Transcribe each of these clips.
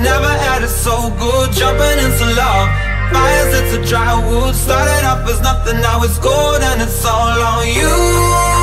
never had it so good. Jumping into love Fires, it's a dry wood. Started off as nothing, now it's gold And it's all on you.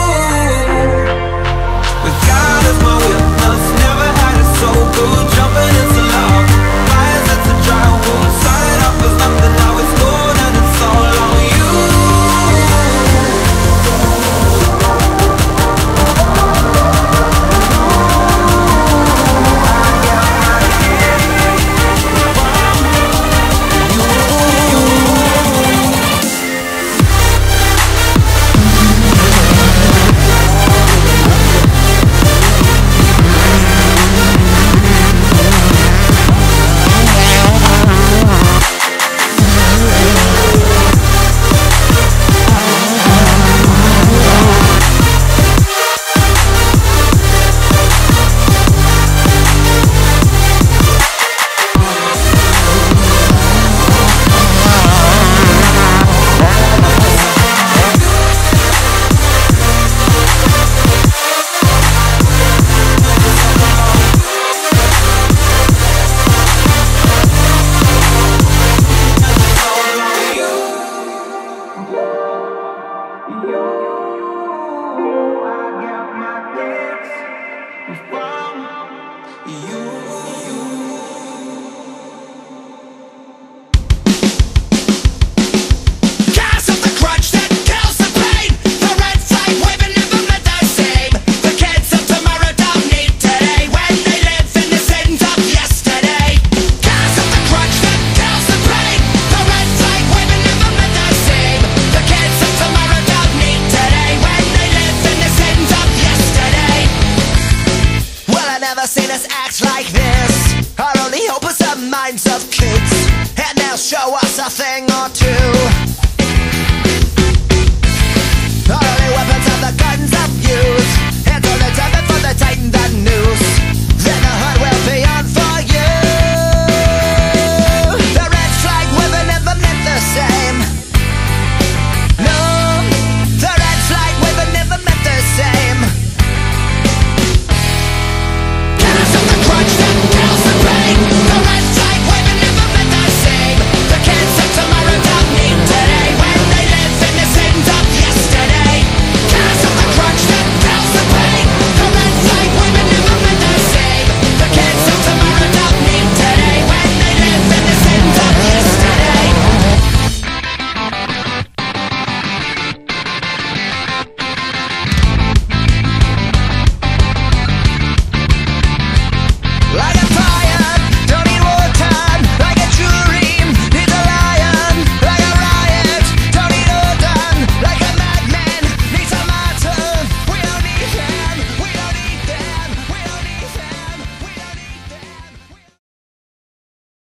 us act like this. I'll only hope is the minds of kids, and they'll show us a thing.